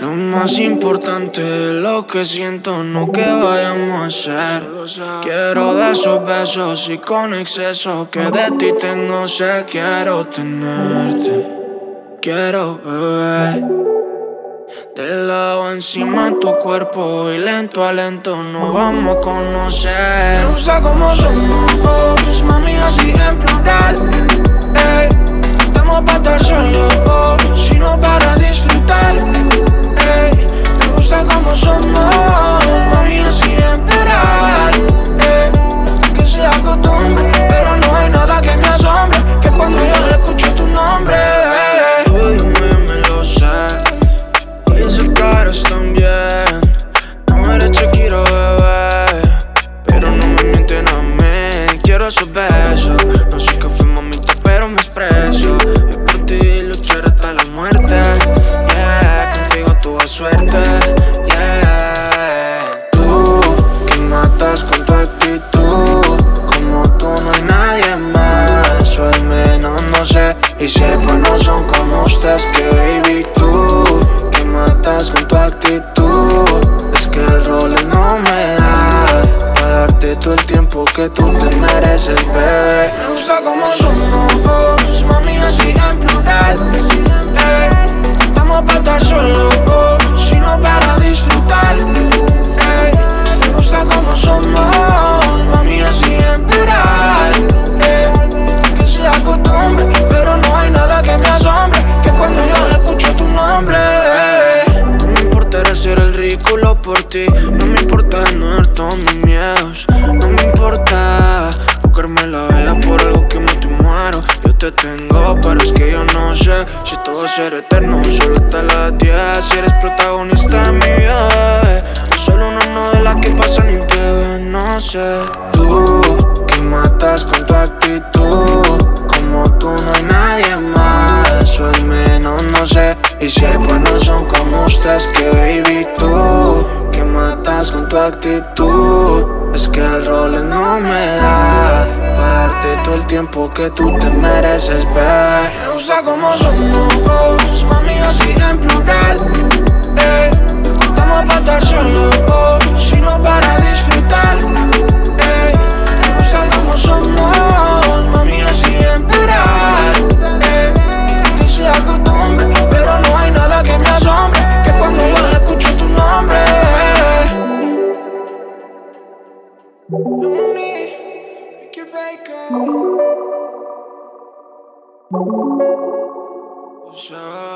Lo más importante lo que siento, no que vayamos a hacer. Quiero de esos besos y con exceso que de ti tengo sé. Quiero tenerte, quiero beber. Te lavo encima tu cuerpo y lento a lento nos vamos a conocer. Me gusta como somos, mami, así en plural. Ey, estamos para estar solos, sino para disfrutar. Ey, me gusta como somos, me expreso. Y por ti luchar hasta la muerte. Yeah, contigo tuve suerte. Yeah. Tú que matas con tu actitud. Como tú no hay nadie más. O al menos no sé. Y si pues no son como ustedes que baby tú con tu actitud. Es que el rol no me da para darte todo el tiempo que tú te mereces, ver. Me gusta como somos, por ti. No me importa no todos mis miedos. No me importa buscarme la vida por algo que me te muero. Yo te tengo, pero es que yo no sé si todo va a ser eterno. Solo hasta las 10. Si eres protagonista de mi vida, solo una novela que pasa ni te ve, no sé. Tú que matas con tu actitud. Como tú no hay nadie más, o al menos no sé. Y si pues no son como ustedes que baby tú tu actitud. Es que el rol no me da Para darte todo el tiempo que tú te mereces ver. Me gusta como somos Mami así en plural eh, Lonely, like your baker. Sure.